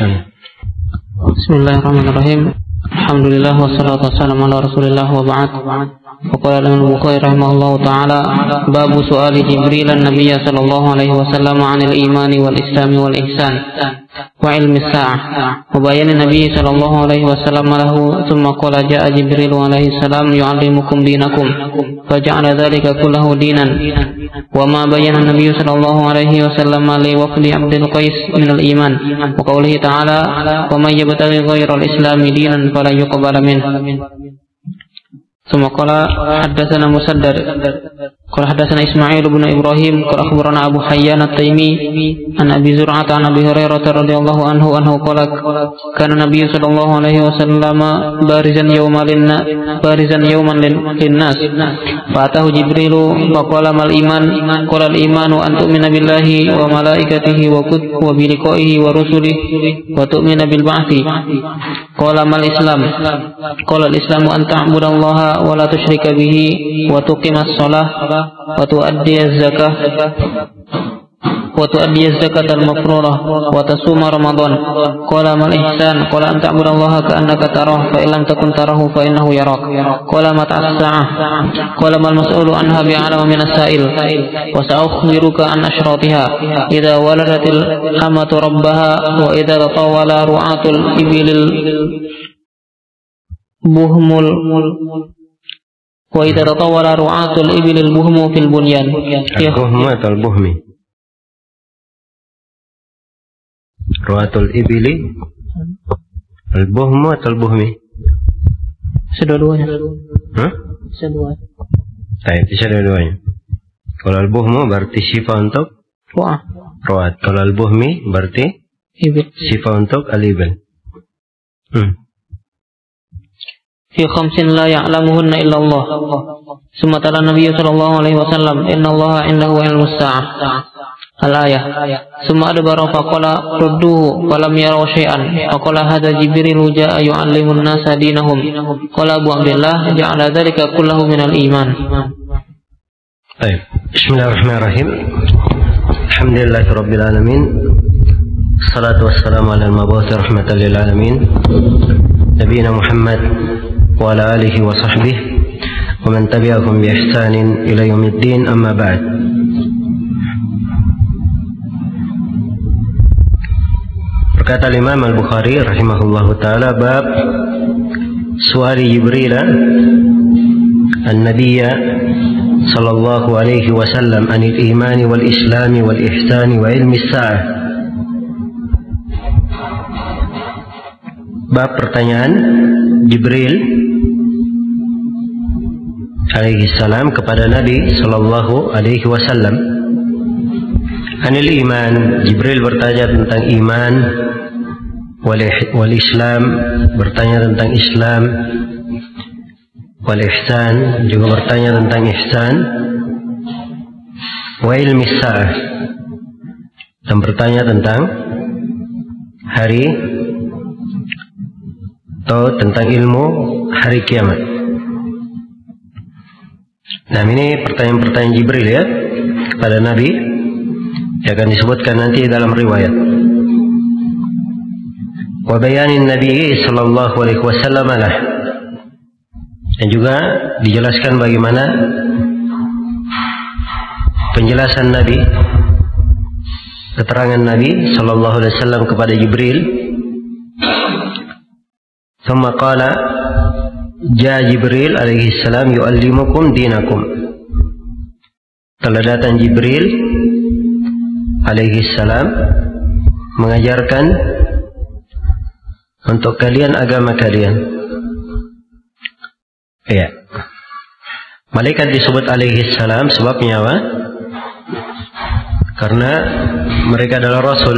Syam. Bismillahirrahmanirrahim. Alhamdulillah wassalatu wassalamu ala Rasulillah wa ba'd. وقال الإمام البخاري رحمه الله تعالى باب سؤال جبريل النبي صلى الله عليه وسلم عن الإيمان والإسلام والإحسان وعلم الساعة وبيان النبي صلى الله عليه وسلم له ثم قال جاء جبريل عليه السلام يعلمكم دينكم فجعل ذلك كله دينا وما بين النبي صلى الله عليه وسلم لوفد عبد القيس من الإيمان وقوله تعالى ومن يبتغي غير الإسلام دينا فلا يقبل منه ثم قال حدثنا مسدد قال حدثنا إسماعيل بن إبراهيم قال أخبرنا أبو حيان التيمي عن أبي زرعة عن أبي هريرة رضي الله عنه أنه قال كان النبي صلى الله عليه وسلم بارزا يوما للناس بارزا يوما للناس فأتاه جبريل فقال ما الإيمان قال الإيمان أن تؤمن بالله وملائكته وكتبه وبلقائه ورسله وتؤمن بالبعث قال ما الإسلام قال الإسلام أن تعبد الله ولا تشرك به وتقيم الصلاة وتؤدي الزكاة وتؤدي الزكاة المفروضة وتصوم رمضان قال ما الإحسان قال أن تعبد الله كأنك تراه فإن لم تكن تراه فإنه يراك قال متى الساعة قال ما المسؤول عنها بعلم من السائل وسأخبرك عن أشراطها إذا ولدت الأمة ربها وإذا تطاول رعاة الإبل wa idza tatawala ru'atul ibil al buhmu fil bunyan. Ya. Al-buhmu atau al-buhmi. Ru'atul ibili al-buhmu atau al-buhmi? Sedua-duanya. Sedua-duanya bisa dua-duanya Kalau al-buhmu berarti sifat untuk? Ru'at Ru'at. Kalau al-buhmi berarti? Sifat untuk al-ibil. Hmm fi khamsin la ya'lamuhunna illallah. Summa tala Nabi sallallahu alaihi wasallam "Inna innallaha indahu ilmus sa'ah. Al-ayah. Summa adbara faqala rudduhu walam yaraw syai'an. Faqala hadza Jibril ja'a yu'allimun nasa dinahum. Qala Abu Abdullah ja'ala dzalika kullahu minal iman. Baik. Bismillahirrahmanirrahim. Alhamdulillahi rabbil alamin. Salatu wassalamu ala al-mabuthi rahmatan lil alamin. Nabiyyina Muhammad وعلى آله وصحبه ومن تبعهم بإحسان إلى يوم الدين أما بعد. Berkata الإمام البخاري رحمه الله تعالى باب suali جبريل النبي صلى الله عليه وسلم عن الإيمان والإسلام والإحسان وعلم الساعة باب pertanyaan جبريل alaihi salam kepada Nabi sallallahu alaihi wasallam Anil iman Jibril bertanya tentang iman wal, Islam bertanya tentang Islam wal ihsan juga bertanya tentang ihsan wa ilmi sa'ah dan bertanya tentang hari atau tentang ilmu hari kiamat. Nah ini pertanyaan-pertanyaan Jibril ya kepada Nabi yang akan disebutkan nanti dalam riwayat. Wabayanin Nabi Sallallahu Alaihi Wasallam lah dan juga dijelaskan bagaimana penjelasan Nabi keterangan Nabi Sallallahu Alaihi Wasallam kepada Jibril. Thumma qala Ja Jibril alaihi salam yuallimukum dinakum. Telah datang Jibril alaihi salam mengajarkan untuk kalian agama kalian. Ya. Malaikat disebut alaihi salam sebabnya apa? Karena mereka adalah rasul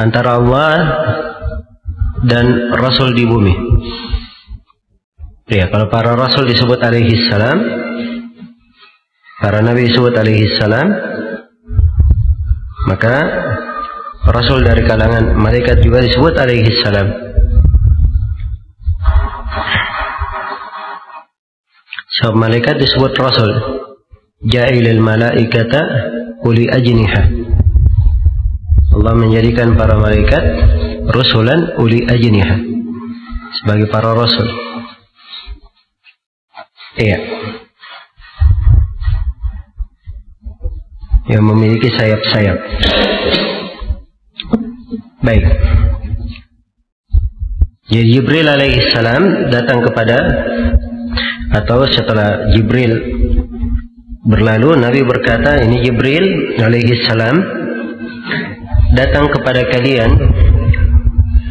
antara Allah dan rasul di bumi. Ya, kalau para rasul disebut alaihi salam, para nabi disebut alaihi salam, maka rasul dari kalangan malaikat juga disebut alaihi salam. Sebab malaikat disebut rasul. Ja'ilil malaikata uli ajniha. Allah menjadikan para malaikat rusulan uli ajniha sebagai para rasul. Iya. Yang memiliki sayap-sayap. Baik. Jadi Jibril alaihi salam datang kepada atau setelah Jibril berlalu Nabi berkata ini Jibril alaihi salam datang kepada kalian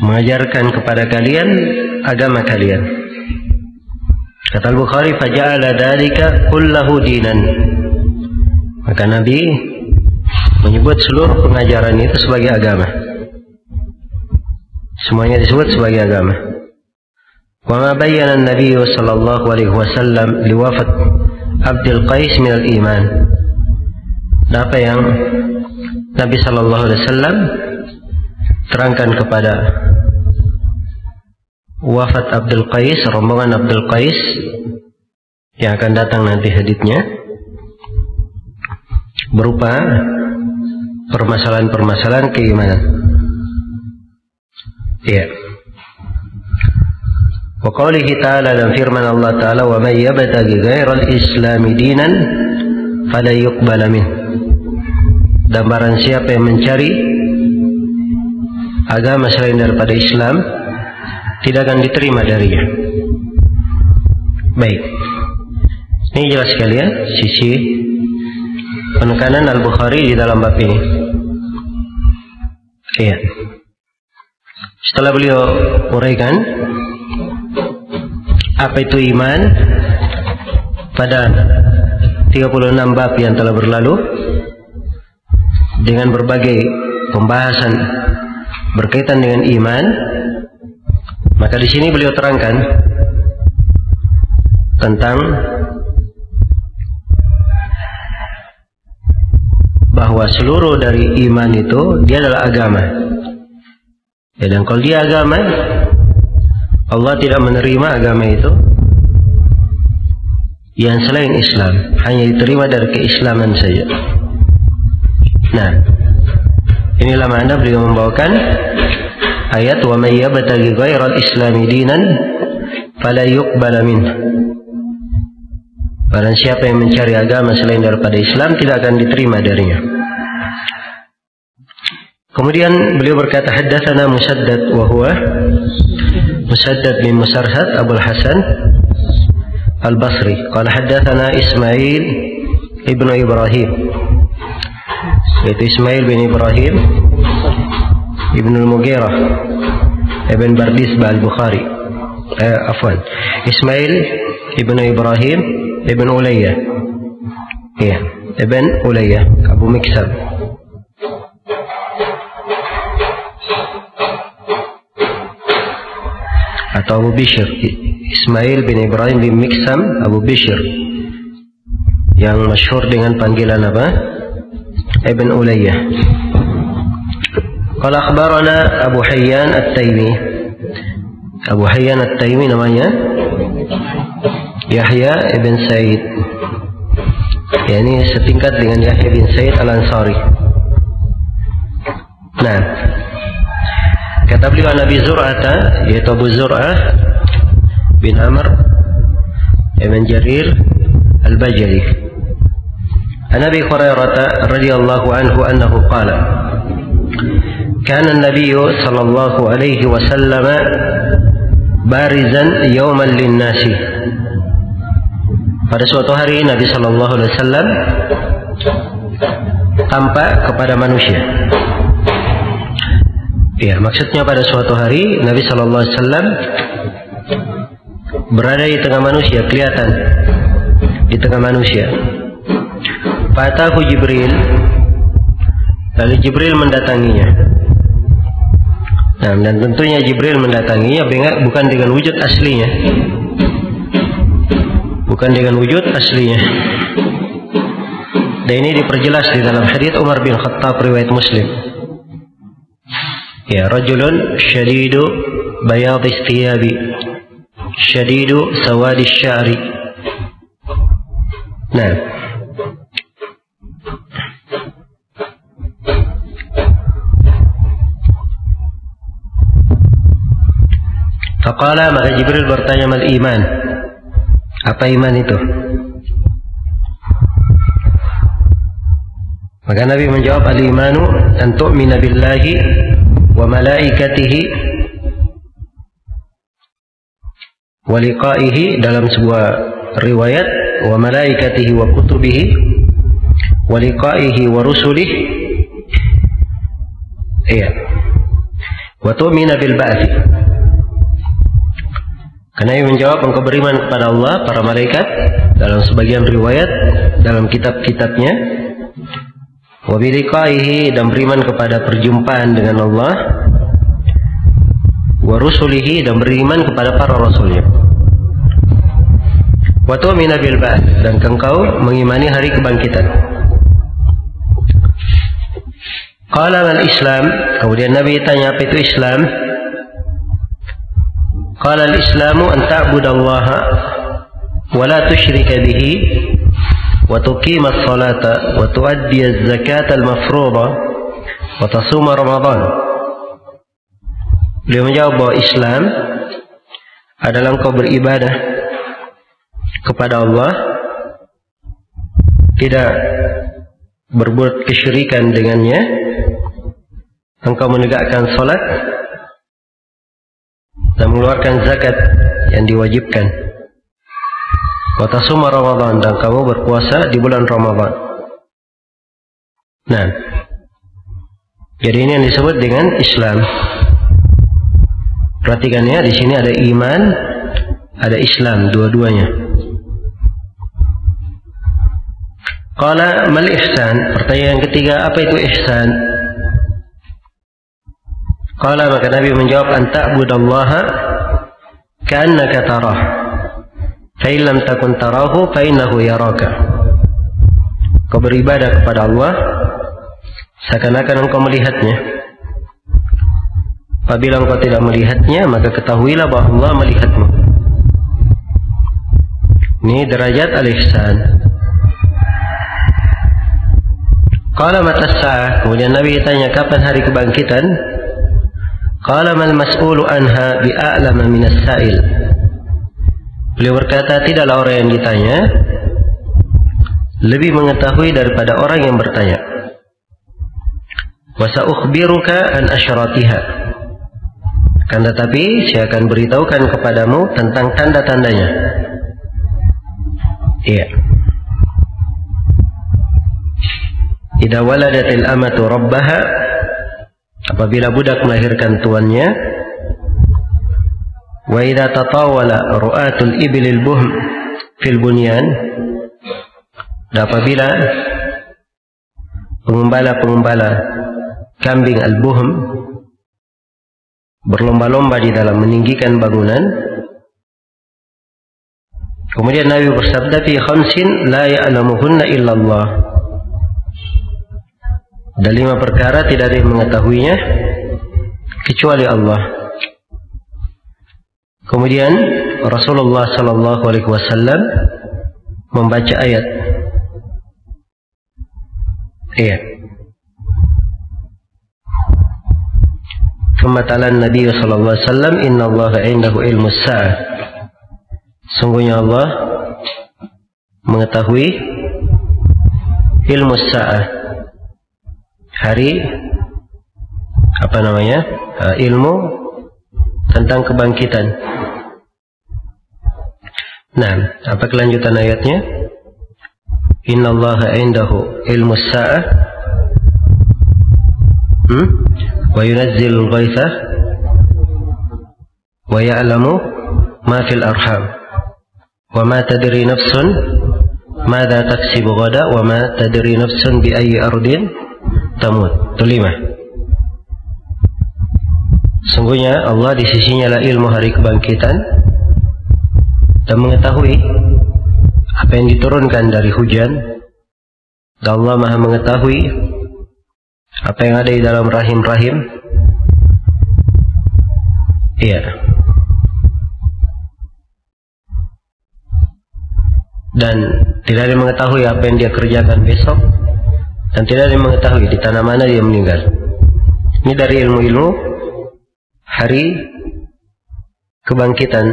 mengajarkan kepada kalian agama kalian Kata Al-Bukhari, "Faja'ala dzalika kullahu dinan." Maka Nabi menyebut seluruh pengajaran itu sebagai agama. Semuanya disebut sebagai agama. Wa ma bayyana an-nabiy sallallahu alaihi wasallam liwafat Abdul Qais min al-iman. Dan apa yang Nabi sallallahu alaihi wasallam terangkan kepada wafat Abdul Qais, rombongan Abdul Qais yang akan datang nanti haditnya berupa permasalahan-permasalahan keimanan. Ya. Wa qawlihi ta'ala dan firman Allah ta'ala wa may yabtaghi ghairal islami dinan fala yuqbala min. Dan barang siapa yang mencari agama selain daripada Islam, tidak akan diterima darinya. Baik. Ini jelas sekali ya sisi penekanan Al-Bukhari di dalam bab ini. Iya setelah beliau uraikan apa itu iman pada 36 bab yang telah berlalu dengan berbagai pembahasan berkaitan dengan iman maka di sini beliau terangkan tentang bahwa seluruh dari iman itu dia adalah agama ya, dan kalau dia agama Allah tidak menerima agama itu yang selain Islam hanya diterima dari keislaman saja. Nah, inilah mana beliau membawakan ayat wa may yabtaghi ghayra al-islam dinan fala yuqbala minhu. Barang siapa yang mencari agama selain daripada Islam tidak akan diterima darinya. Kemudian beliau berkata haddatsana Musaddad wa huwa Musaddad bin Musarhad Abu Hasan Al-Basri. Qala haddatsana Ismail ibnu Ibrahim. Yaitu Ismail bin Ibrahim. Ibn al-Mughirah Ibn Bardisba al-Bukhari eh, Afwan. Ismail Ibn Ibrahim Ibn Ulayya. Iya Ibn Ulayya Abu Miksab. Atau Abu Bishr. Ismail bin Ibrahim bin Miksam Abu Bishr. Yang masyhur dengan panggilan apa? Ibn Ulayya. Qala akhbarana Abu Hayyan At-Taimi Abu Hayyan At-Taimi namanya. Yahya ibn Said. Ya ini setingkat dengan Yahya bin Said Al-Ansari. Nah Kata beliau Nabi Zur'ata yaitu Abu Zur'ah bin Amr ibn Jarir Al-Bajali. An Abi Hurairah radhiyallahu anhu annahu qala كان النبي صلى الله عليه وسلم بارزا يوما للناس pada suatu hari Nabi Shallallahu Alaihi Wasallam tampak kepada manusia Ya, maksudnya pada suatu hari Nabi Shallallahu Alaihi Wasallam berada di tengah manusia, kelihatan di tengah manusia. Fatahu Jibril, lalu Jibril mendatanginya. Nah, dan tentunya Jibril mendatangi ya mendatanginya bukan dengan wujud aslinya. Bukan dengan wujud aslinya. Dan ini diperjelas di dalam hadis Umar bin Khattab riwayat Muslim. Ya, rajulun syadidu bayad istiyabi syadidu sawadi syari. Nah, Faqala maka Jibril bertanya mal iman. Apa iman itu? Maka Nabi menjawab al-imanu an tu'mina billahi wa malaikatihi wa liqa'ihi dalam sebuah riwayat wa malaikatihi wa kutubihi wa liqa'ihi wa rusulihi iya wa tu'mina bil ba'thi karena ia menjawab engkau beriman kepada Allah, para malaikat dalam sebagian riwayat dalam kitab-kitabnya wabiliqaihi dan beriman kepada perjumpaan dengan Allah wa rusulihi dan beriman kepada para rasulnya. Wa tu'mina bil dan engkau mengimani hari kebangkitan. Qala al islam kemudian nabi tanya apa itu islam Qala al-Islamu an ta'budallaha wa la tusyrika bihi wa tuqima as-salata wa tuaddi az-zakata. Beliau menjawab bahwa Islam adalah engkau beribadah kepada Allah tidak berbuat kesyirikan dengannya engkau menegakkan salat dan mengeluarkan zakat yang diwajibkan Watasuma Ramadan dan kamu berpuasa di bulan Ramadan. Nah, jadi ini yang disebut dengan Islam. Perhatikan ya, di sini ada iman, ada Islam, dua-duanya. Qala mal ihsan? Pertanyaan ketiga, apa itu ihsan? Qala maka Nabi menjawab, "Anta budallaha ka'annaka tarah." Fa'ilam takun tarahu fa'innahu yaraka. Kau beribadah kepada Allah seakan-akan engkau melihatnya. Apabila engkau tidak melihatnya, maka ketahuilah bahwa Allah melihatmu. Ini derajat al-ihsan. Qala mata sa'ah, kemudian Nabi tanya kapan hari kebangkitan? Qala mal mas'ulu anha bi'a'lama minas sa'il. Beliau berkata, tidaklah orang yang ditanya lebih mengetahui daripada orang yang bertanya. Wasa ukhbiruka an asyratiha. Kan tetapi saya akan beritahukan kepadamu tentang tanda-tandanya. Iya. Idza waladatil amatu rabbaha apabila budak melahirkan tuannya Wa idza tatawala ru'atul ibilil buhm fil bunyan dan apabila pengembala-pengembala kambing al-buhm berlomba-lomba di dalam meninggikan bangunan kemudian Nabi bersabda fi khamsin la ya'lamuhunna illallah ada lima perkara tidak ada yang mengetahuinya kecuali Allah Kemudian Rasulullah Sallallahu Alaihi Wasallam membaca ayat. Iya. Kematalan Nabi Sallallahu Alaihi Wasallam Inna Allah indahu ilmu sa'ah Sungguhnya Allah mengetahui ilmu sa'ah hari apa namanya uh, ilmu tentang kebangkitan Nah, apa kelanjutan ayatnya? Inna Allah indahu ilmu sa'ah hmm? wa yunazzil ghaitha wa ya'lamu ma fil arham wa ma tadri nafsun ماذا تكسب غدا وما تدري نفس بأي أرض Tamud. Kelima. Sungguhnya Allah di sisinya lah ilmu hari kebangkitan dan mengetahui apa yang diturunkan dari hujan dan Allah maha mengetahui apa yang ada di dalam rahim-rahim iya dan tidak ada yang mengetahui apa yang dia kerjakan besok dan tidak ada yang mengetahui di tanah mana dia meninggal ini dari ilmu-ilmu hari kebangkitan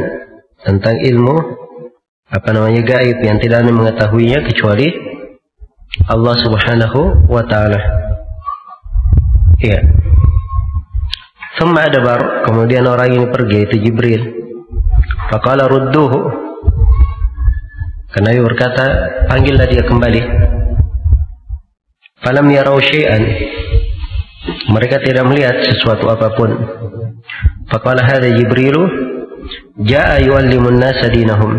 tentang ilmu apa namanya gaib yang tidak ada mengetahuinya kecuali Allah Subhanahu wa taala. Iya. Thumma adabar, kemudian orang ini pergi itu Jibril. Faqala rudduhu. Karena dia berkata, panggillah dia kembali. Falam yarau syai'an. Mereka tidak melihat sesuatu apa pun. Faqala hadha Jibrilu ja'a yuallimun nasa dinahum.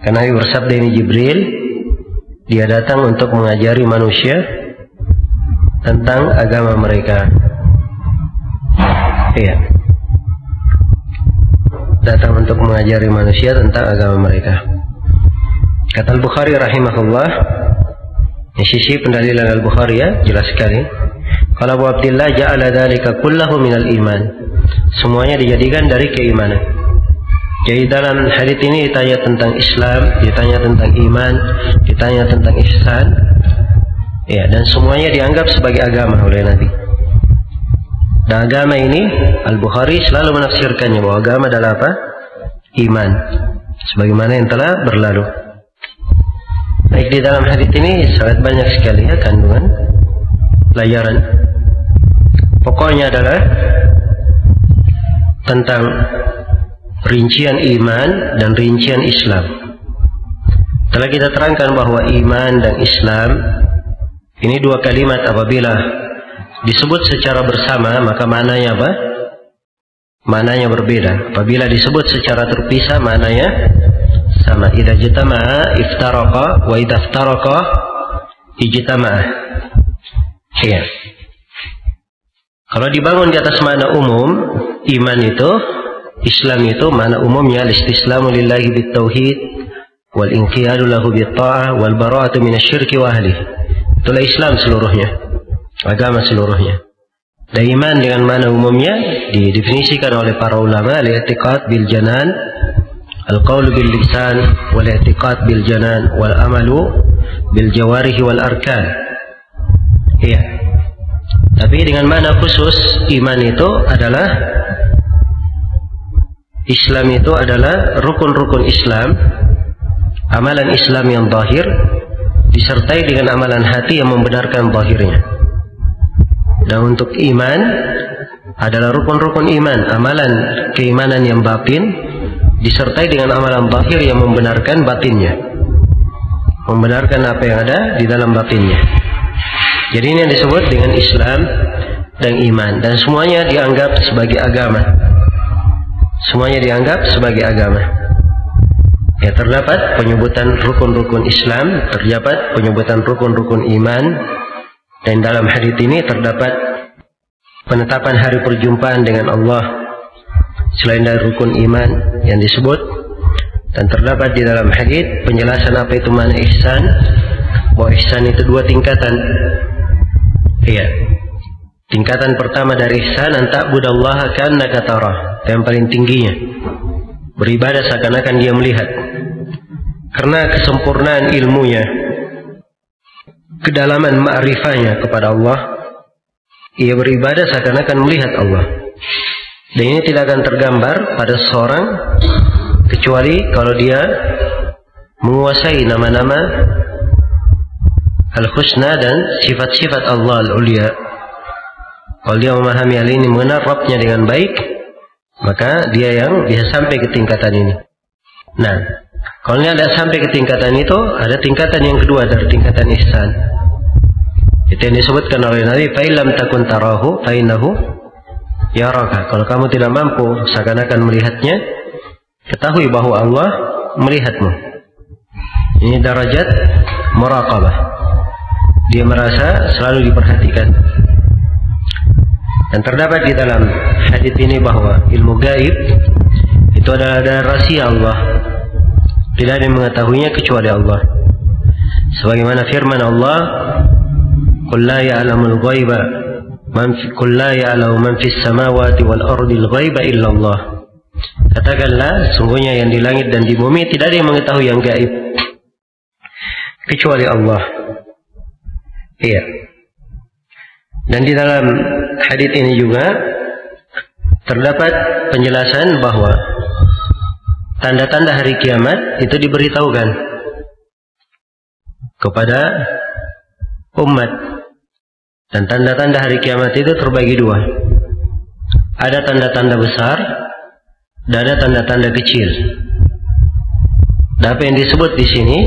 Karena bersabda ini Jibril, dia datang untuk mengajari manusia tentang agama mereka. Iya. Datang untuk mengajari manusia tentang agama mereka. Kata Al-Bukhari rahimahullah, sisi pendalilan Al-Bukhari ya, jelas sekali. Kalau Abu Abdullah ja'ala dzalika kullahu minal iman. Semuanya dijadikan dari keimanan. Jadi dalam hadis ini ditanya tentang Islam, ditanya tentang iman, ditanya tentang ihsan. Ya, dan semuanya dianggap sebagai agama oleh Nabi. Dan agama ini Al-Bukhari selalu menafsirkannya bahwa agama adalah apa? Iman. Sebagaimana yang telah berlalu. Baik di dalam hadis ini sangat banyak sekali ya kandungan pelajaran. Pokoknya adalah tentang rincian iman dan rincian Islam. Telah kita terangkan bahwa iman dan Islam ini dua kalimat apabila disebut secara bersama maka maknanya apa? Maknanya berbeda. Apabila disebut secara terpisah maknanya sama. Idza jatama'a iftaraqa wa idza iftaraqa ijtama'a. Iya. Kalau dibangun di atas makna umum, iman itu Islam itu mana umumnya al-istislamu lillahi bitauhid wal inqiyadu lahu bitta'ah wal bara'atu minasyirki wa ahli. Itulah Islam seluruhnya. Agama seluruhnya. Dan iman dengan mana umumnya didefinisikan oleh para ulama al-i'tiqad bil janan janan wal amalu bil jawarihi wal arkan. Iya. Tapi dengan mana khusus iman itu adalah Islam itu adalah rukun-rukun Islam, amalan Islam yang zahir disertai dengan amalan hati yang membenarkan zahirnya. Dan untuk iman adalah rukun-rukun iman, amalan keimanan yang batin disertai dengan amalan zahir yang membenarkan batinnya. Membenarkan apa yang ada di dalam batinnya. Jadi ini yang disebut dengan Islam dan iman dan semuanya dianggap sebagai agama semuanya dianggap sebagai agama. Ya terdapat penyebutan rukun-rukun Islam, terdapat penyebutan rukun-rukun iman, dan dalam hadis ini terdapat penetapan hari perjumpaan dengan Allah selain dari rukun iman yang disebut dan terdapat di dalam hadis penjelasan apa itu mana ihsan bahwa ihsan itu dua tingkatan iya Tingkatan pertama dari ihsan anta budallaha kana katara, yang paling tingginya. Beribadah seakan-akan dia melihat. Karena kesempurnaan ilmunya, kedalaman ma'rifahnya kepada Allah, ia beribadah seakan-akan melihat Allah. Dan ini tidak akan tergambar pada seorang kecuali kalau dia menguasai nama-nama al-husna dan sifat-sifat Allah al-ulia kalau dia memahami hal ini, mengenal Rabbnya dengan baik, maka dia yang bisa sampai ke tingkatan ini. Nah, kalau dia tidak sampai ke tingkatan itu, ada tingkatan yang kedua dari tingkatan ihsan. Itu yang disebutkan oleh Nabi, "Fa'ilam takun tarahu, fa'inahu yaraka." Kalau kamu tidak mampu seakan-akan melihatnya, ketahui bahwa Allah melihatmu. Ini darajat muraqabah. Dia merasa selalu diperhatikan. Dan terdapat di dalam hadis ini bahwa ilmu gaib itu adalah rahasia Allah. Tidak ada yang mengetahuinya kecuali Allah. Sebagaimana firman Allah, "Qul la ya'lamul ghaiba man fi qul la ya'lamu man samawati wal ardil ghaiba illa Allah." Katakanlah, sungguhnya yang di langit dan di bumi tidak ada yang mengetahui yang gaib kecuali Allah. Iya. Dan di dalam hadis ini juga terdapat penjelasan bahwa tanda-tanda hari kiamat itu diberitahukan kepada umat dan tanda-tanda hari kiamat itu terbagi dua. Ada tanda-tanda besar dan ada tanda-tanda kecil. Dan apa yang disebut di sini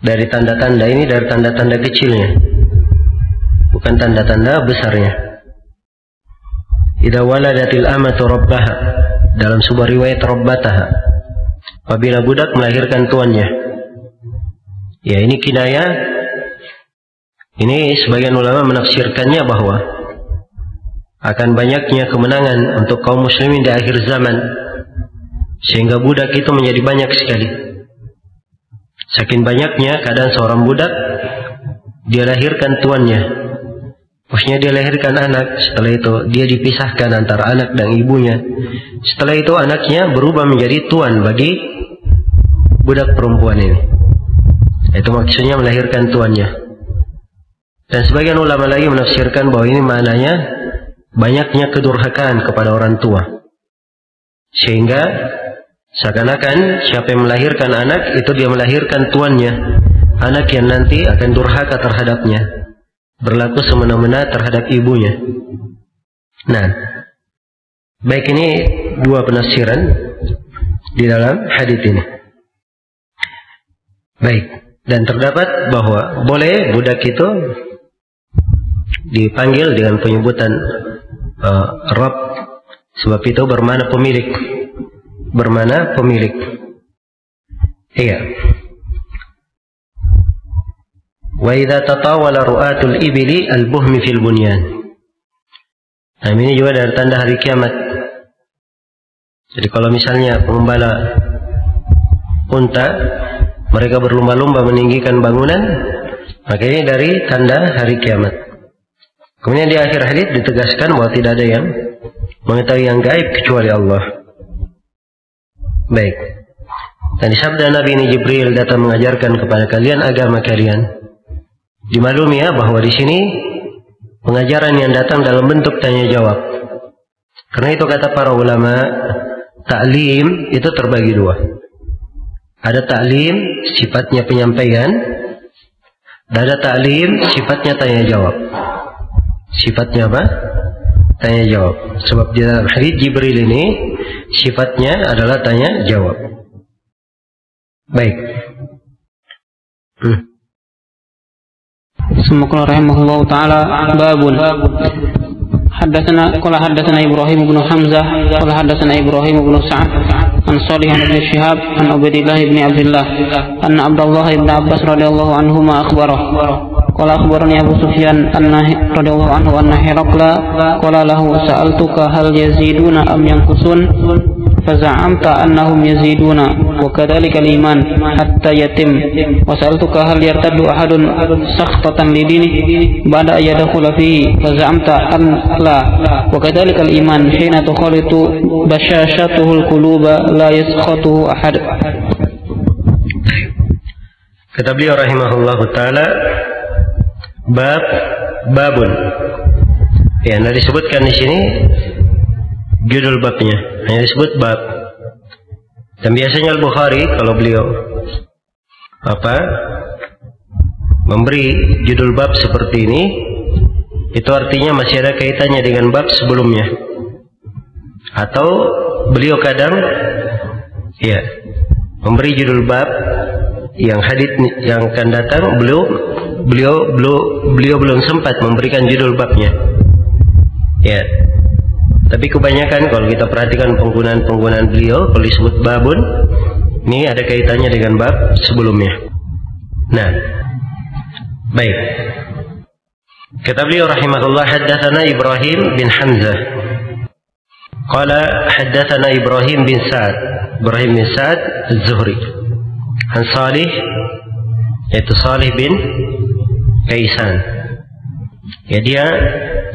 dari tanda-tanda ini dari tanda-tanda kecilnya. Bukan tanda-tanda besarnya. Idza waladatil amatu rabbaha dalam sebuah riwayat rabbataha apabila budak melahirkan tuannya. Ya ini kinaya ini sebagian ulama menafsirkannya bahwa akan banyaknya kemenangan untuk kaum muslimin di akhir zaman sehingga budak itu menjadi banyak sekali saking banyaknya keadaan seorang budak dia lahirkan tuannya Maksudnya dia lahirkan anak, setelah itu dia dipisahkan antara anak dan ibunya. Setelah itu anaknya berubah menjadi tuan bagi budak perempuan ini. Itu maksudnya melahirkan tuannya. Dan sebagian ulama lagi menafsirkan bahwa ini maknanya banyaknya kedurhakaan kepada orang tua. Sehingga seakan-akan siapa yang melahirkan anak itu dia melahirkan tuannya. Anak yang nanti akan durhaka terhadapnya berlaku semena-mena terhadap ibunya. Nah, baik ini dua penafsiran di dalam hadis ini. Baik, dan terdapat bahwa boleh budak itu dipanggil dengan penyebutan uh, Rob sebab itu bermana pemilik bermana pemilik. Iya. Wa idza tatawala ru'atul ibili al-buhmi fil bunyan. Nah, ini juga dari tanda hari kiamat. Jadi kalau misalnya pengembala unta mereka berlomba-lomba meninggikan bangunan, maka ini dari tanda hari kiamat. Kemudian di akhir hadis ditegaskan bahwa tidak ada yang mengetahui yang gaib kecuali Allah. Baik. Dan di sabda Nabi ini Jibril datang mengajarkan kepada kalian agama kalian. Dimaklumi ya bahwa di sini pengajaran yang datang dalam bentuk tanya jawab. Karena itu kata para ulama, taklim itu terbagi dua. Ada taklim sifatnya penyampaian, dan ada taklim sifatnya tanya jawab. Sifatnya apa? Tanya jawab. Sebab di dalam hadis Jibril ini sifatnya adalah tanya jawab. Baik. Hmm. ثم قال رحمه الله تعالى باب حدثنا قال حدثنا ابراهيم بن حمزه قال حدثنا ابراهيم بن سعد عن صالح بن شهاب عن عبد الله بن عبد الله ان عبد الله بن عباس رضي الله عنهما اخبره قال اخبرني ابو سفيان ان رضي الله عنه ان هرقل قال له سالتك هل يزيدون ام ينقصون فزعمت أنهم يزيدون وكذلك الإيمان حتى يتم وسألتك هل يرتد أحد سخطة لدينه بعد أن يدخل فيه فزعمت أن لا وكذلك الإيمان حين تخالط بشاشته القلوب لا يسخطه أحد Kata beliau rahimahullah ta'ala Bab Babun. Ya, nah disebutkan di sini judul babnya. Hanya disebut bab. Dan biasanya Al-Bukhari kalau beliau apa memberi judul bab seperti ini itu artinya masih ada kaitannya dengan bab sebelumnya. Atau beliau kadang ya memberi judul bab yang hadit yang akan datang beliau beliau beliau beliau belum sempat memberikan judul babnya ya tapi kebanyakan kalau kita perhatikan penggunaan-penggunaan beliau kalau disebut babun ini ada kaitannya dengan bab sebelumnya. Nah, baik. Kata beliau rahimahullah haddatsana Ibrahim bin Hamzah. Qala haddatsana Ibrahim bin Sa'ad. Ibrahim bin Sa'ad Az-Zuhri. An Salih yaitu Salih bin Kaisan. Ya dia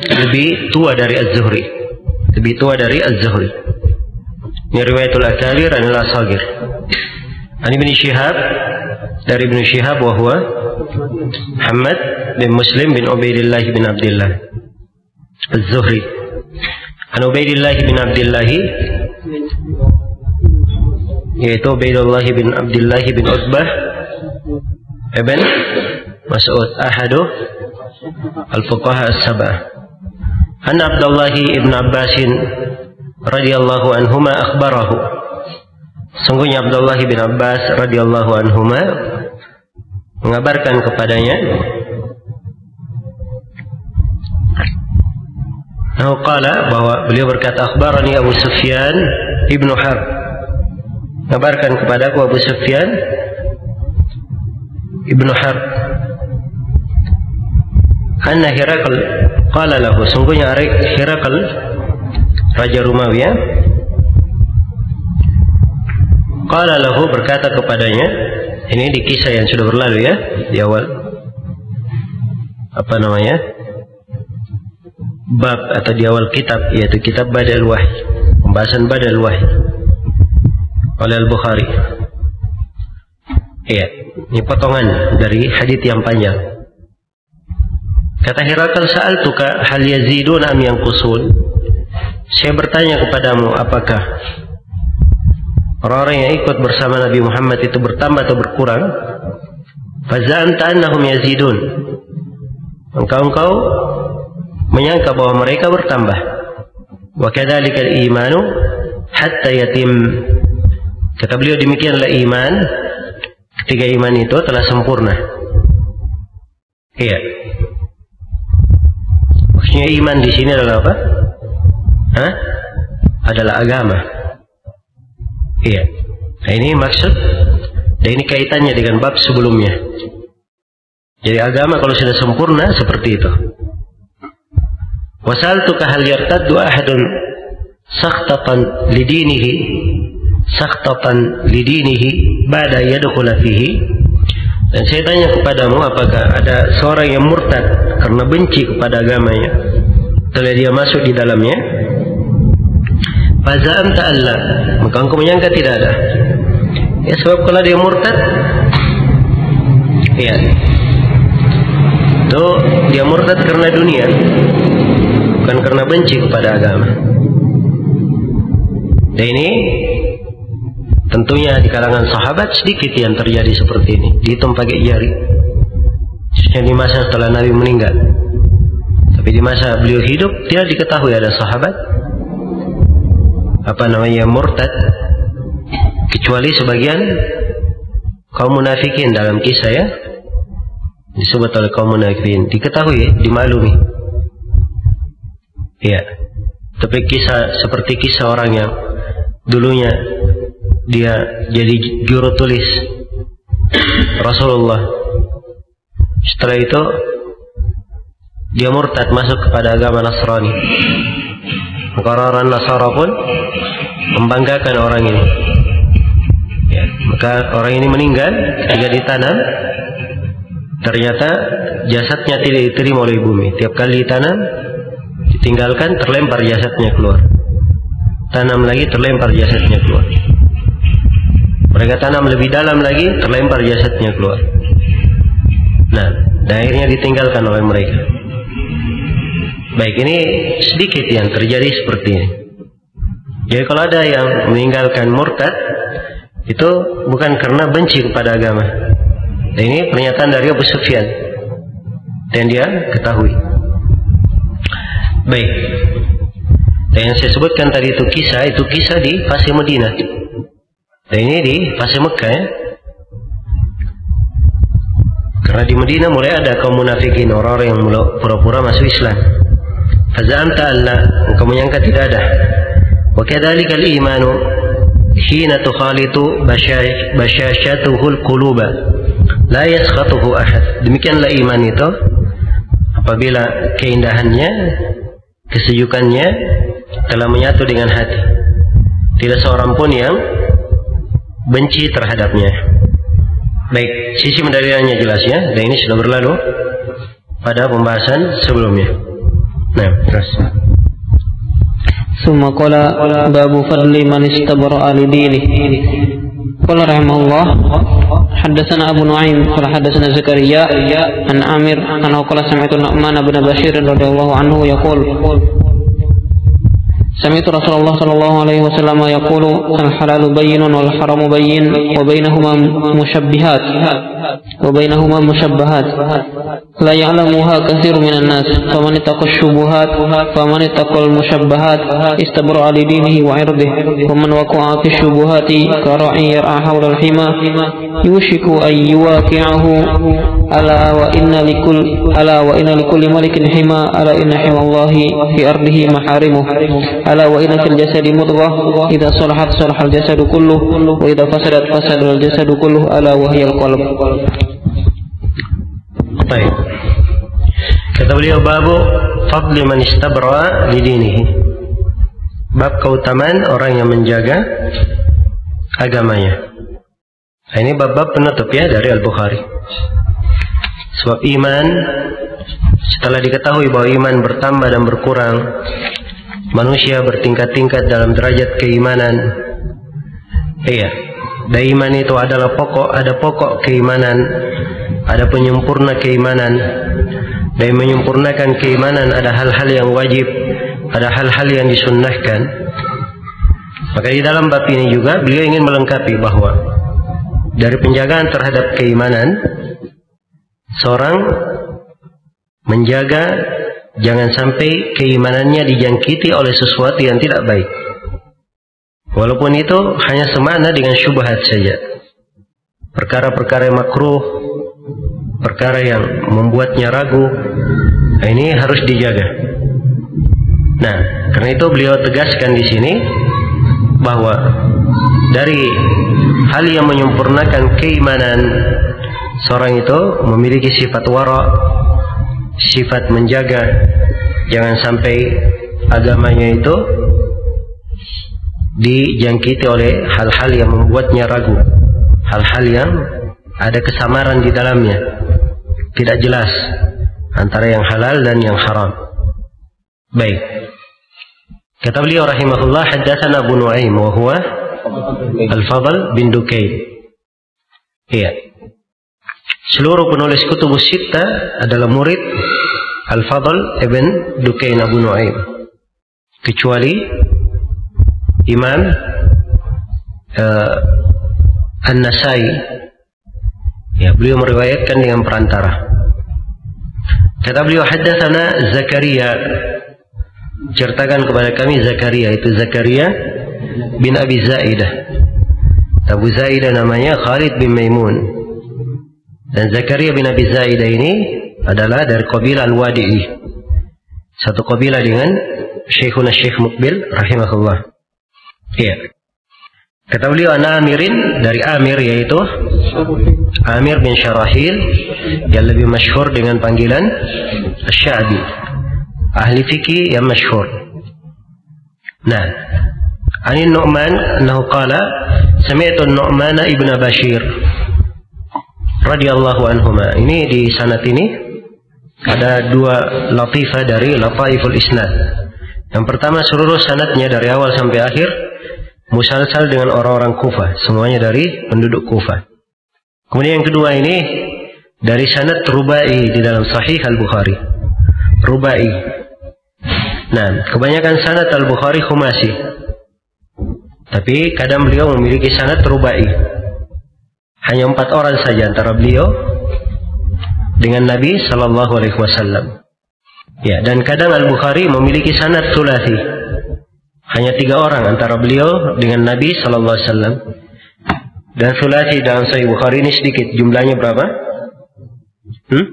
lebih tua dari Az-Zuhri lebih tua dari Az-Zuhri. Ini riwayatul akabir adalah sagir. Ani bin Syihab dari bin Syihab wa huwa Muhammad bin Muslim bin Ubaidillah bin Abdullah Az-Zuhri. An Ubaidillah bin Abdullah yaitu Ubaidullah bin Abdullah bin Utbah ibn Mas'ud ahadu al-fuqaha as-sab'ah. Anna Abdullah ibn Abbas radhiyallahu anhuma akhbarahu. Sungguhnya Abdullah bin Abbas radhiyallahu anhuma mengabarkan kepadanya Nah, qala bahwa beliau berkata akhbarani Abu Sufyan ibnu Harb. Kabarkan kepadaku Abu Sufyan ibnu Harb. Anna Hirakal qala lahu. Sungguhnya Hirakal raja Romawi ya. Qala lahu berkata kepadanya ini di kisah yang sudah berlalu ya di awal. Apa namanya? Bab atau di awal kitab yaitu kitab Badal Wahyi pembahasan Badal Wahyi oleh Al-Bukhari. Iya ini potongan dari hadis yang panjang kata Hirakal sa'altuka hal yazidun am yanqusun saya bertanya kepadamu apakah orang-orang yang ikut bersama Nabi Muhammad itu bertambah atau berkurang faza'anta annahum yazidun engkau-engkau menyangka bahwa mereka bertambah. Wa kadzalika al-imanu hatta yatim. Kata beliau demikianlah iman ketika iman itu telah sempurna. Iya. Maksudnya iman di sini adalah apa? Hah? Adalah agama. Iya. Nah, ini maksud dan ini kaitannya dengan bab sebelumnya. Jadi agama kalau sudah sempurna seperti itu. Wasal Wasaltuka hal yartaddu ahadun Saktapan lidinihi saktapan lidinihi ba'da yadkhula fihi dan saya tanya kepadamu apakah ada seorang yang murtad karena benci kepada agamanya setelah dia masuk di dalamnya Faza'am ta'alla maka engkau menyangka tidak ada ya sebab kalau dia murtad ya itu dia murtad karena dunia bukan karena benci kepada agama. Dan ini tentunya di kalangan sahabat sedikit yang terjadi seperti ini. Dihitung pakai jari. Khususnya di masa setelah Nabi meninggal. Tapi di masa beliau hidup tidak diketahui ada sahabat apa namanya murtad kecuali sebagian kaum munafikin dalam kisah ya disebut oleh kaum munafikin diketahui dimaklumi Iya. Tapi kisah seperti kisah orang yang dulunya dia jadi juru tulis Rasulullah. Setelah itu dia murtad masuk kepada agama Nasrani. Maka orang Nasara pun membanggakan orang ini. Ya, maka orang ini meninggal ketika ditanam ternyata jasadnya tidak diterima oleh bumi. Tiap kali ditanam Ditinggalkan terlempar jasadnya keluar. Tanam lagi terlempar jasadnya keluar. Mereka tanam lebih dalam lagi terlempar jasadnya keluar. Nah, dan akhirnya ditinggalkan oleh mereka. Baik, ini sedikit yang terjadi seperti ini. Jadi kalau ada yang meninggalkan murtad itu bukan karena benci kepada agama. Dan ini pernyataan dari Abu Sufyan. Dan dia ketahui. Baik. Dan yang saya sebutkan tadi itu kisah, itu kisah di fase Madinah. Dan ini di fase Mekah ya. Karena di Madinah mulai ada kaum munafikin, orang-orang yang pura-pura masuk Islam. Faza'amta Allah, engkau menyangka tidak ada. Wa kadzalika al-imanu hina tukhalitu basyashatuhul quluba la yaskhatuhu ahad. Demikianlah iman itu apabila keindahannya kesejukannya telah menyatu dengan hati. Tidak seorang pun yang benci terhadapnya. Baik, sisi mendalilannya jelas ya, dan ini sudah berlalu pada pembahasan sebelumnya. Nah, terus. ثم قال باب فضل من استبرأ لدينه قال رحمه الله حدثنا أبو نعيم قال حدثنا زكريا عن عامر أنه قال سمعت النعمان بن بشير رضي الله عنه يقول سمعت رسول الله صلى الله عليه وسلم يقول الحلال بين والحرام بين وبينهما مشبهات. وبينهما مشبهات. لا يعلمها كثير من الناس. فمن اتقى الشبهات فمن اتقى المشبهات استبرأ لدينه وعرضه. ومن وقع في الشبهات كراعي يرعى حول الحمى. يوشك أن يواقعه. ألا وإن لكل ألا وإن لكل ملك حمى. ألا إن حمى الله في أرضه محارمه. ألا وإن في الجسد مضغة. إذا صلحت صلح الجسد كله. وإذا فسدت فسد الجسد كله. ألا وهي القلب. Baik. Kata beliau babu fadli man istabra lidinihi. Bab keutamaan orang yang menjaga agamanya. Nah, ini bab-bab penutup ya dari Al-Bukhari. Sebab iman setelah diketahui bahwa iman bertambah dan berkurang, manusia bertingkat-tingkat dalam derajat keimanan. Iya, dan iman itu adalah pokok, ada pokok keimanan, ada penyempurna keimanan. Dan menyempurnakan keimanan ada hal-hal yang wajib, ada hal-hal yang disunnahkan. Maka di dalam bab ini juga beliau ingin melengkapi bahwa dari penjagaan terhadap keimanan seorang menjaga jangan sampai keimanannya dijangkiti oleh sesuatu yang tidak baik. Walaupun itu hanya semana dengan syubhat saja. Perkara-perkara makruh, perkara yang membuatnya ragu, nah ini harus dijaga. Nah, karena itu beliau tegaskan di sini bahwa dari hal yang menyempurnakan keimanan seorang itu memiliki sifat wara, sifat menjaga, jangan sampai agamanya itu dijangkiti oleh hal-hal yang membuatnya ragu, hal-hal yang ada kesamaran di dalamnya, tidak jelas antara yang halal dan yang haram. Baik. Kata beliau rahimahullah haddatsana Abu Nuaim wa huwa Al-Fadl bin Dukain. Iya. Seluruh penulis kutubus sita adalah murid Al-Fadl ibn Dukain Abu Nuaim. Kecuali Imam uh, An-Nasai. Ya beliau meriwayatkan dengan perantara. Kata beliau haddatsana Zakaria. Ceritakan kepada kami Zakaria itu Zakaria bin Abi Zaidah. Abu Zaidah namanya Khalid bin Maimun. Dan Zakaria bin Abi Zaidah ini adalah dari kabilah Al-Wadi'i satu kabilah dengan Syekhuna Syekh Mukbil rahimahullah Iya. Kata beliau anak Amirin dari Amir yaitu Amir bin Syarahil yang lebih masyhur dengan panggilan Syabi. Ahli fikih yang masyhur. Nah, Ani Nu'man annahu qala sami'tu Nu'man ibn Bashir radhiyallahu anhuma. Ini di sanad ini ada dua latifah dari Lataiful Isnad. Yang pertama seluruh sanadnya dari awal sampai akhir musalsal dengan orang-orang Kufah, semuanya dari penduduk Kufah. Kemudian yang kedua ini dari sanad Rubai di dalam Sahih Al-Bukhari. Rubai. Nah, kebanyakan sanad Al-Bukhari khumasi. Tapi kadang beliau memiliki sanad Rubai. Hanya empat orang saja antara beliau dengan Nabi Sallallahu Alaihi Wasallam. Ya, dan kadang Al-Bukhari memiliki sanad sulasi hanya tiga orang antara beliau dengan Nabi Sallallahu Alaihi Wasallam. Dan sulasi dalam Sahih Bukhari ini sedikit. Jumlahnya berapa? Hmm?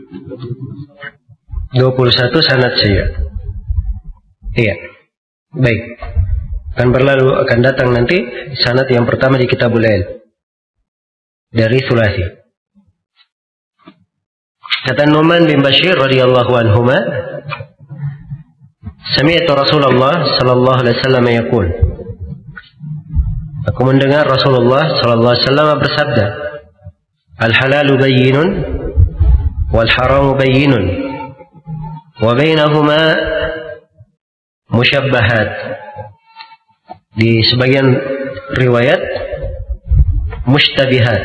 21 sanad saja. Iya. Baik. Akan berlalu akan datang nanti sanad yang pertama di Kitabul Ilm. Dari sulasi. Kata Numan bin Bashir radhiyallahu anhuma, Sami'tu Rasulullah sallallahu alaihi wasallam yaqul Aku mendengar Rasulullah sallallahu alaihi wasallam bersabda Al-halalu bayyinun wal haramu bayyinun wa bainahuma musyabbahat Di sebagian riwayat mushtabihat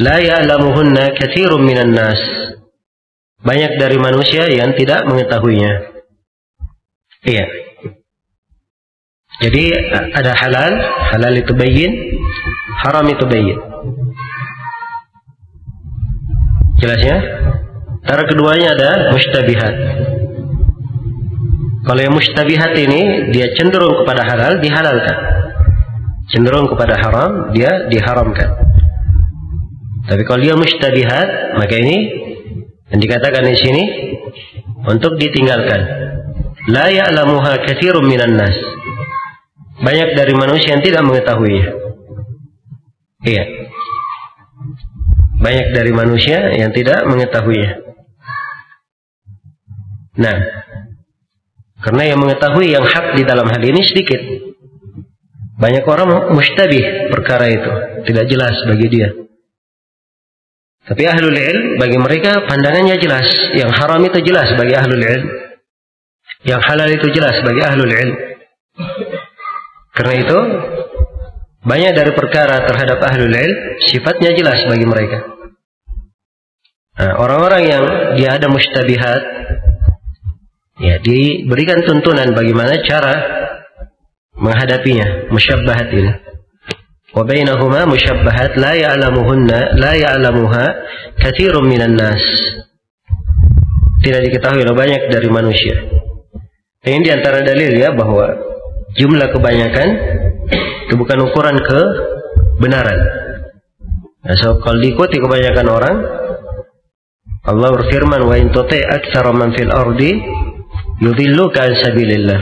La ya'lamuhunna katsirun minan nas banyak dari manusia yang tidak mengetahuinya. Iya. Jadi ada halal, halal itu bayin, haram itu bayin. Jelas ya? Cara keduanya ada mustabihat. Kalau yang mustabihat ini dia cenderung kepada halal dihalalkan. Cenderung kepada haram dia diharamkan. Tapi kalau dia mustabihat maka ini yang dikatakan di sini untuk ditinggalkan. La ya'lamuha katsirun minan nas. Banyak dari manusia yang tidak mengetahuinya. Iya. Banyak dari manusia yang tidak mengetahuinya. Nah, karena yang mengetahui yang hak di dalam hal ini sedikit. Banyak orang mustabih perkara itu, tidak jelas bagi dia. Tapi ahlul ilm bagi mereka pandangannya jelas. Yang haram itu jelas bagi ahlul ilm. Yang halal itu jelas bagi ahlul ilm. Karena itu banyak dari perkara terhadap ahlul ilm sifatnya jelas bagi mereka. Nah, orang-orang yang dia ada mustabihat ya diberikan tuntunan bagaimana cara menghadapinya musyabbahat ini. وبينهما مشبهات لا يعلمهن لا يعلمها كثير من الناس tidak diketahui oleh banyak dari manusia. Ini diantara dalil ya bahwa jumlah kebanyakan itu bukan ukuran kebenaran. Nah, so, kalau diikuti kebanyakan orang, Allah berfirman, "Wa in tuti aktsara man fil ardi yudhilluka an sabilillah."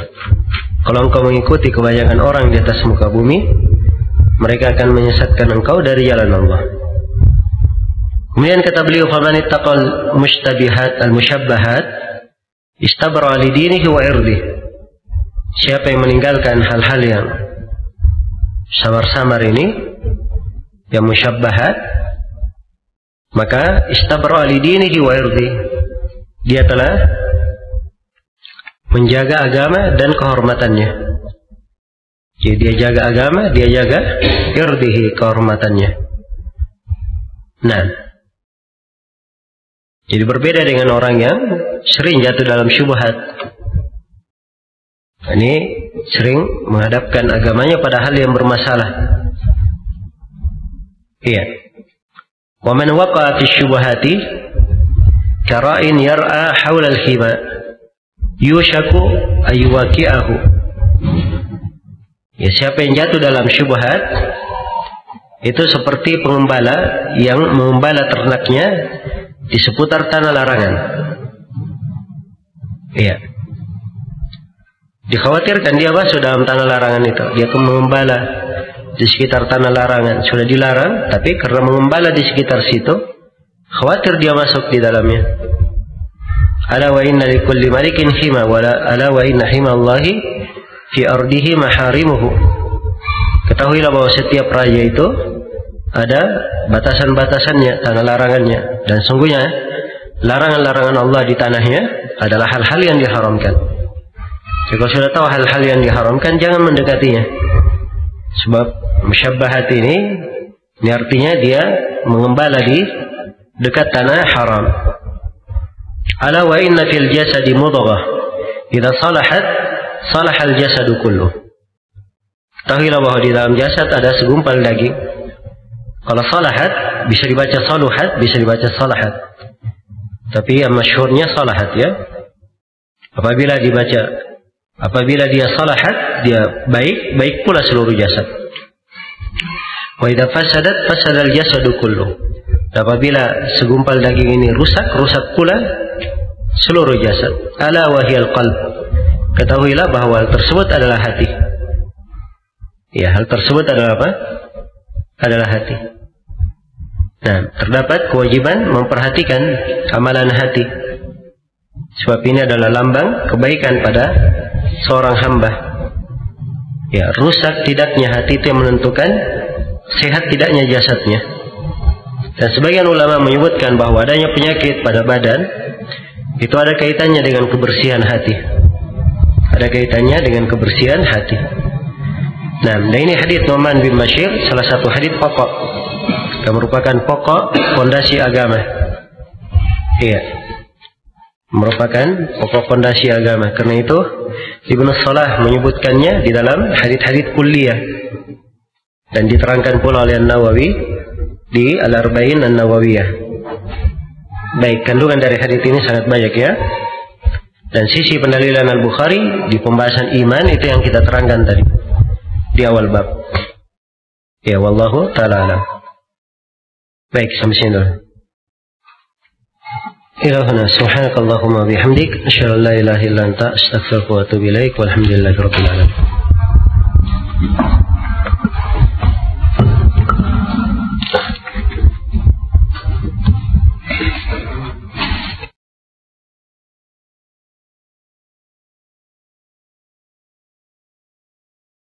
Kalau engkau mengikuti kebanyakan orang di atas muka bumi, mereka akan menyesatkan engkau dari jalan Allah. Kemudian kata beliau, "Faman ittaqal mushtabihat al-musyabbahat istabra li dinihi wa irdi." Siapa yang meninggalkan hal-hal yang samar-samar ini yang musyabbahat maka istabra li dinihi wa irdi. Dia telah menjaga agama dan kehormatannya. Jadi dia jaga agama, dia jaga irdihi kehormatannya. Nah, jadi berbeda dengan orang yang sering jatuh dalam syubhat. Ini sering menghadapkan agamanya pada hal yang bermasalah. Iya. Wa man waqa'a fi syubhati kara'in yar'a hawla al-khima yushaku ayuwaki'ahu Ya, siapa yang jatuh dalam syubhat itu seperti pengembala yang mengembala ternaknya di seputar tanah larangan. Iya. Dikhawatirkan dia masuk dalam tanah larangan itu. Dia akan mengembala di sekitar tanah larangan. Sudah dilarang, tapi karena mengembala di sekitar situ, khawatir dia masuk di dalamnya. Ala wa inna likulli malikin hima wala ala wa inna hima Allahi fi ardihi maharimuhu. Ketahuilah bahwa setiap raja itu ada batasan-batasannya, tanah larangannya. Dan sungguhnya larangan-larangan Allah di tanahnya adalah hal-hal yang diharamkan. Kalau sudah tahu hal-hal yang diharamkan, jangan mendekatinya. Sebab musyabbahat ini, ini artinya dia mengembala di dekat tanah haram. Ala wa inna fil jasadi mudghah. Idza salahat salahal jasadu kullu. Ketahuilah bahwa di dalam jasad ada segumpal daging. Kalau salahat bisa dibaca saluhat, bisa dibaca salahat. Tapi yang masyhurnya salahat ya. Apabila dibaca apabila dia salahat, dia baik, baik pula seluruh jasad. Wa idza fasadat fasadal jasadu kullu. Apabila segumpal daging ini rusak, rusak pula seluruh jasad. Ala wahiyal qalb ketahuilah bahwa hal tersebut adalah hati. Ya, hal tersebut adalah apa? Adalah hati. Nah, terdapat kewajiban memperhatikan amalan hati. Sebab ini adalah lambang kebaikan pada seorang hamba. Ya, rusak tidaknya hati itu yang menentukan sehat tidaknya jasadnya. Dan sebagian ulama menyebutkan bahwa adanya penyakit pada badan itu ada kaitannya dengan kebersihan hati ada kaitannya dengan kebersihan hati. Nah, nah ini hadis Nu'man bin Bashir salah satu hadis pokok yang merupakan pokok fondasi agama. Iya. merupakan pokok pondasi agama. Karena itu Ibnu Salah menyebutkannya di dalam hadits-hadits kuliah dan diterangkan pula oleh An-Nawawi di Al-Arba'in An-Nawawiyah. Baik, kandungan dari hadits ini sangat banyak ya. Dan sisi pendalilan Al-Bukhari di pembahasan iman itu yang kita terangkan tadi di awal bab. Ya, wallahu taala alam. Baik, sampai sini dulu. إلى هنا سبحانك اللهم وبحمدك أشهد أن لا إله إلا أنت أستغفرك وأتوب إليك والحمد لله رب العالمين